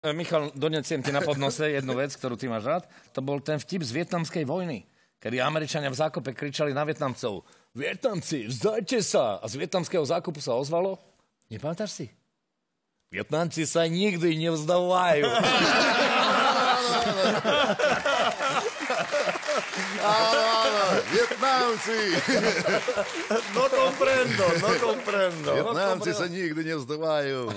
E, Michal, donesiem ti na podnose jednu vec, ktorú ty máš rád. To bol ten vtip z vietnamskej vojny, kedy Američania v zákope kričali na Vietnamcov Vietnamci, vzdajte sa! A z vietnamského zákupu sa ozvalo? Nepamätáš si? Vietnamci sa nikdy nevzdávajú. Áno, áno, Vietnamci. No comprendo, no comprendo. Vietnamci sa nikdy nevzdávajú.